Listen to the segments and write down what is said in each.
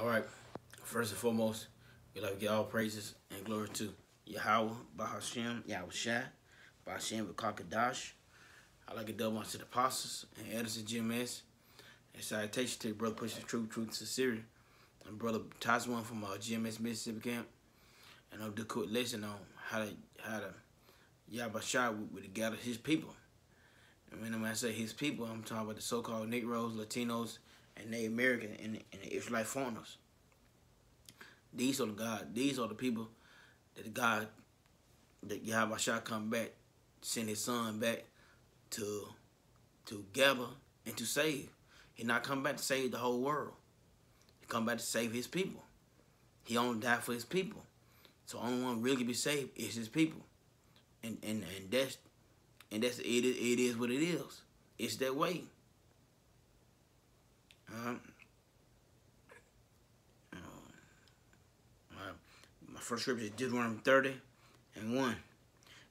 All right. First and foremost, we like to give all praises and glory to Yahweh, Bahashem, Yahweh Shai, Bahashem, Kakadash. I like to double to the apostles and Edison GMS. And salutation to brother pushing truth, truth Syria. And brother Tazwan from uh, GMS Mississippi camp. And do a quick lesson on how to how to Yahweh would, would gather his people. And when I say his people, I'm talking about the so-called Negroes, Latinos, and Native American and, and the Israelite foreigners. These are the God. These are the people that God, that Yahweh Shah come back, send his son back to to gather and to save. He not come back to save the whole world. He come back to save his people. He only died for his people. So only one really be saved is his people. And and, and that's and that's it, it is what it is. It's that way. Uh, my, first scripture did is Deuteronomy 30 and 1.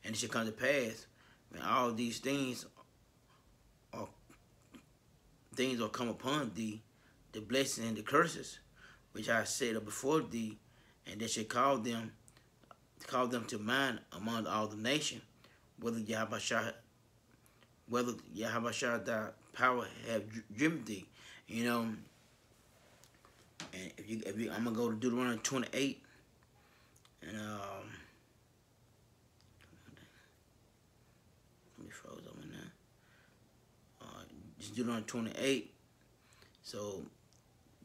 And it should come to pass when all these things are things are come upon thee, the blessings and the curses, which I said before thee, and they shall call them call them to mind among all the nation, whether Yahweh whether Yahweh thy power have driven thee, you know, and if you, if you, I'm gonna go to Deuteronomy 28, and um, let me froze up. Uh, just Deuteronomy 28. So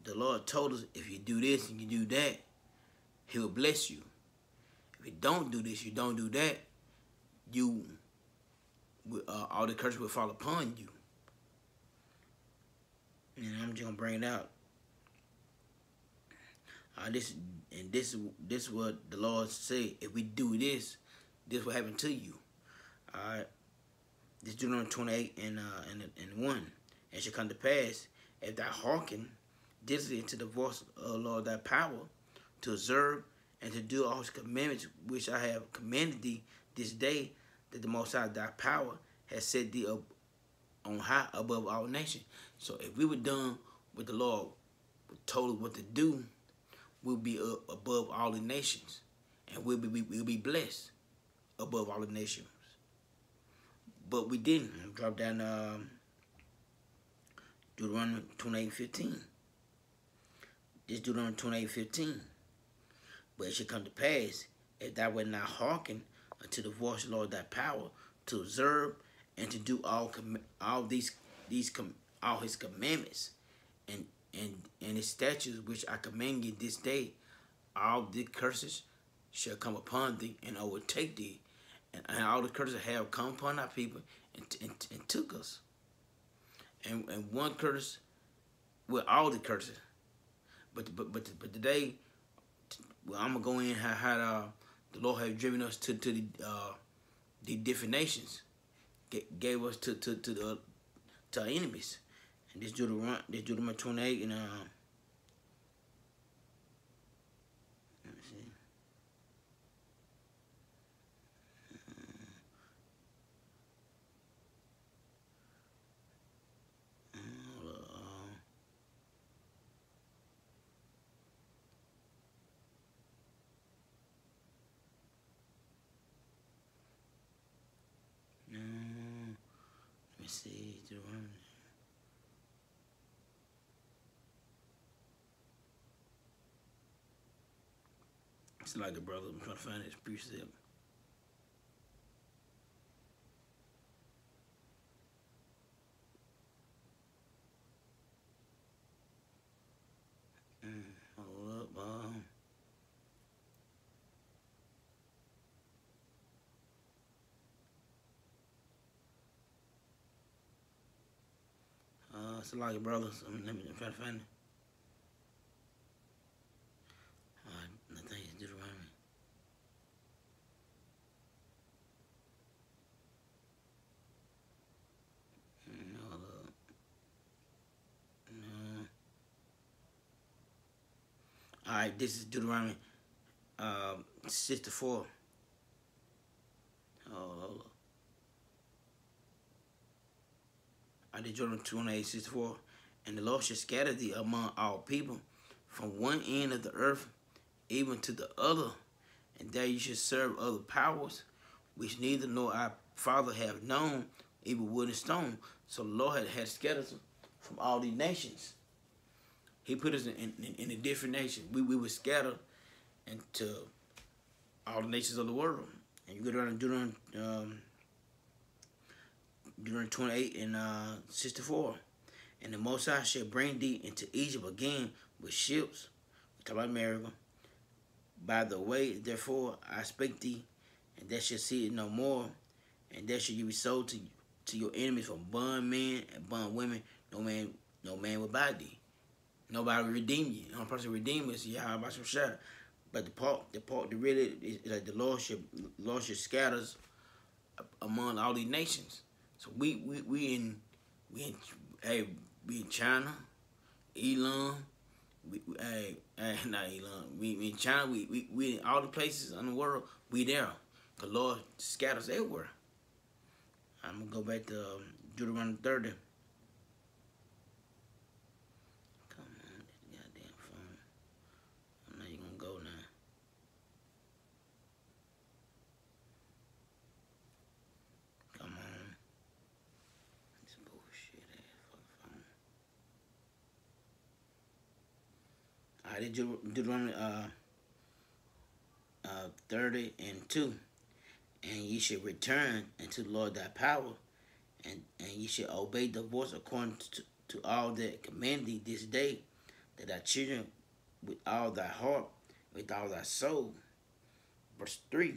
the Lord told us if you do this and you do that, He will bless you. If you don't do this, you don't do that, you uh, all the curses will fall upon you. And I'm just gonna bring it out. Uh, this and this this is what the Lord said. If we do this, this will happen to you. All right. This Deuteronomy 28 and uh and and one. And shall come to pass if thou hearken diligently to the voice of the Lord thy power to observe and to do all his commandments which I have commanded thee this day, that the Most High thy power has set thee up on high above all nations. So if we were done with the Lord, told us what to do, we'll be above all the nations, and we'll be we'll be blessed above all the nations. But we didn't. Drop down um, Deuteronomy 28, 15. This Deuteronomy 28, 15. But it should come to pass, if thou wilt not hearken unto the voice of the Lord thy power, to observe and to do all all these these all his commandments. And and and his statutes which I command you this day, all the curses shall come upon thee and overtake thee, and, and all the curses have come upon our people and, and, and took us. And and one curse with all the curses, but but but but today, well, I'm gonna go in how how uh, the Lord has driven us to to the uh, the different nations gave us to to to the to our enemies. And this Deuteronomy, this Deuteronomy 28 and um, let me see. me see, It's like a brother. I'm trying to find his precept. Mm, hold up, um. It's a lot of brothers. I mean, let me try to find it. Deuteronomy. All right, this is Deuteronomy uh, 64. Oh, hold up. I did Jordan 28, 64. And the Lord shall scatter thee among all people from one end of the earth even to the other, and there you should serve other powers, which neither nor our father have known, even wood and stone. So the Lord had, had scattered us from all these nations. He put us in, in, in a different nation. We, we were scattered into all the nations of the world. And you go down to Deuteronomy, um, Deuteronomy 28 and uh, 64. And the Most High shall bring thee into Egypt again with ships. We talk about America. By the way, therefore, I speak thee, and that shall see it no more. And that shall you be sold to to your enemies from bond men and bond women. No man, no man will buy thee. Nobody will redeem you. The only person redeem is Yahweh Shah. But the part, the part, the really is like the Lord should, Lord should scatters among all these nations. So we we we in we in hey we in China, Elon, we, we hey, hey not Elon. We, we in China. We, we we in all the places in the world. We there. The Lord scatters everywhere. I'm gonna go back to um, Deuteronomy 30. Come on, this goddamn phone. I know you're gonna go now. Come on. This bullshit ass fucking phone. Alright, Deuteronomy uh, uh, 30 and 2 and ye should return unto the Lord thy power, and, and ye should obey the voice according to, to all that command thee this day, that thy children with all thy heart, with all thy soul. Verse 3.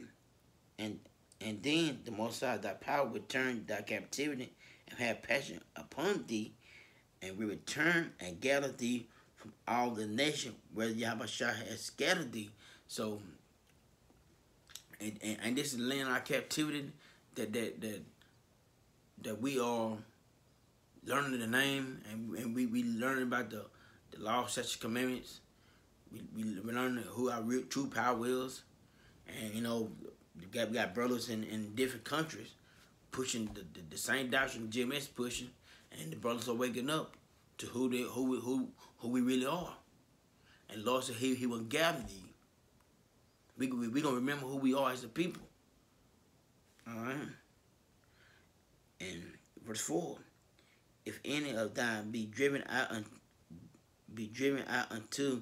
And and then the Most High thy power will turn thy captivity and have passion upon thee, and will return and gather thee from all the nation where Yahweh has scattered thee. So and, and, and this is land of captivity that that that that we are learning the name and, and we, we learning about the, the law, such commandments. We, we, we learning who our real true power is. And, you know, we got, we got brothers in, in different countries pushing the, the, the same doctrine GMS pushing. And the brothers are waking up to who they who who who we really are. And Lord said he, he will gather thee we we, we gonna remember who we are as a people. All right. And verse four, if any of thine be driven out, un, be driven out unto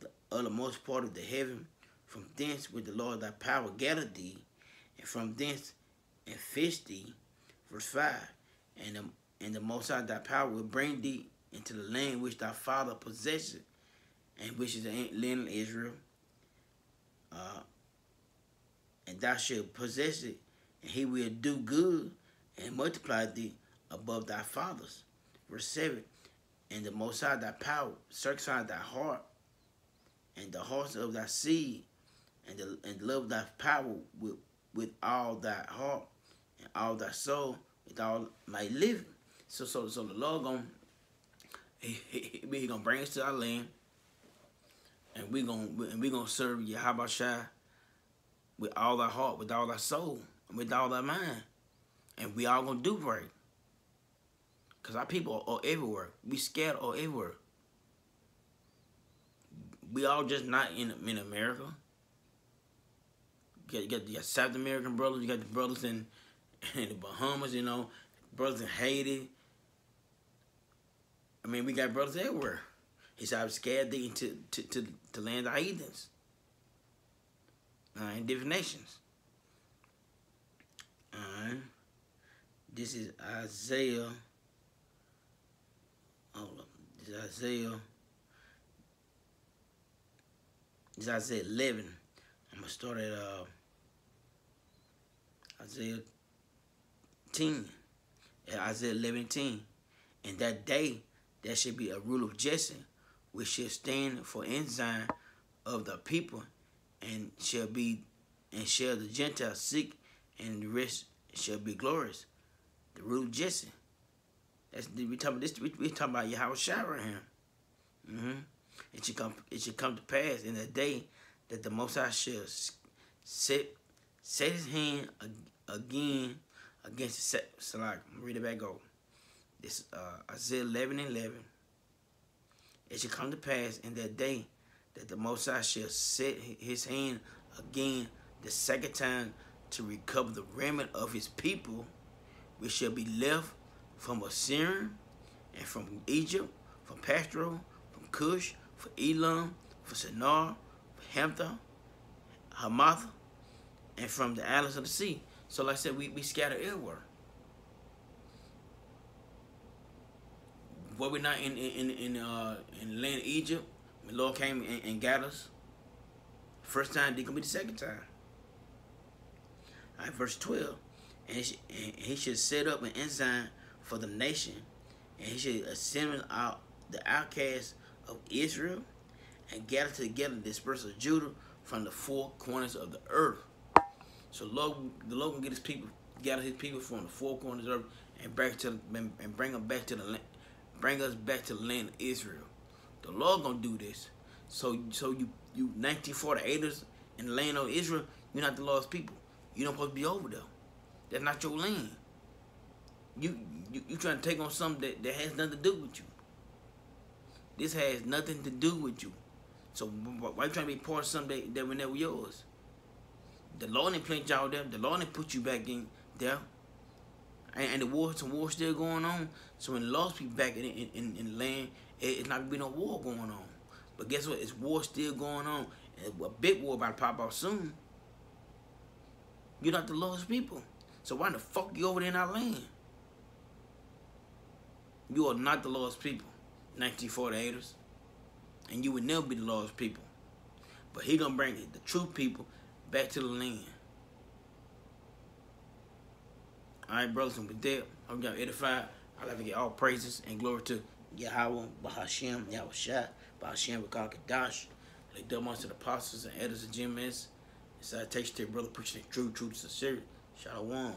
the uttermost part of the heaven, from thence with the Lord thy power gather thee, and from thence and fish thee. Verse five, and the and the Most High thy power will bring thee into the land which thy father possessed, and which is the land of Israel uh, and thou shalt possess it, and he will do good and multiply thee above thy fathers. Verse 7 And the Most High thy power circumcise thy heart, and the hearts of thy seed, and, the, and love thy power with, with all thy heart, and all thy soul, with all my living. So, so, so the Lord gonna he gonna bring us to our land and we gonna and we gonna serve Yahweh Shai with all our heart, with all our soul, with all our mind, and we all gonna do right. Cause our people are, everywhere. We scared all everywhere. We all just not in in America. You got, you got, you got South American brothers. You got the brothers in in the Bahamas. You know, brothers in Haiti. I mean, we got brothers everywhere. He said, I was scared to, to, to, to land the heathens uh, in different nations. Uh, this is Isaiah. Hold up. This is Isaiah. This is Isaiah 11. I'm going to start at uh, Isaiah 10. At Isaiah 11 10. In that day, there should be a rule of Jesse which shall stand for ensign of the people, and shall be, and shall the Gentiles seek, and the rest shall be glorious. The rule of Jesse. That's we talking about this. We, we talking about Yahweh Shai here. Mm-hmm. It should come. It should come to pass in the day that the Most High shall set set his hand again against the like, read it back over. This uh, Isaiah 11 and 11. It shall come to pass in that day that the Most High shall set his hand again the second time to recover the remnant of his people, which shall be left from Assyria and from Egypt, from Pathros, from Cush, from Elam, from Shinar, from Hamtha, Hamath, and from the islands of the sea. So like I said, we, we scatter everywhere. Were we not in in in uh in land Egypt? The Lord came and, and got us. First time, they gonna be the second time. All right, verse 12. And he, and he should set up an ensign for the nation, and he should assemble out the outcasts of Israel and gather together the dispersed of Judah from the four corners of the earth. So Lord, the Lord can get his people, gather his people from the four corners of the earth and back to and bring them back to the land, bring us back to the land of Israel. The Lord gonna do this. So so you you 1948ers in the land of Israel, you're not the Lord's people. You don't supposed to be over there. That's not your land. You you, you trying to take on something that, that has nothing to do with you. This has nothing to do with you. So why you trying to be part of something that, that was never yours? The Lord didn't plant y'all there. The Lord didn't put you back in there. And, and the war, some war still going on. So when the lost people back in in, in, land, it, it's not gonna be no war going on. But guess what? It's war still going on. And a big war about to pop out soon. You're not the lost people. So why the fuck you over there in our land? You are not the lost people, 1948ers. And you would never be the lost people. But he gonna bring the true people back to the land. Alright, brothers, and with that, I'm gonna edify. I'd like to get all praises and glory to Yahweh, Bahashem, Yahweh Shah, Bahashem, Bakakadash, like the months of the apostles and editors of GMS. Salutations to your brother preaching the true, true, sincere. Shalom.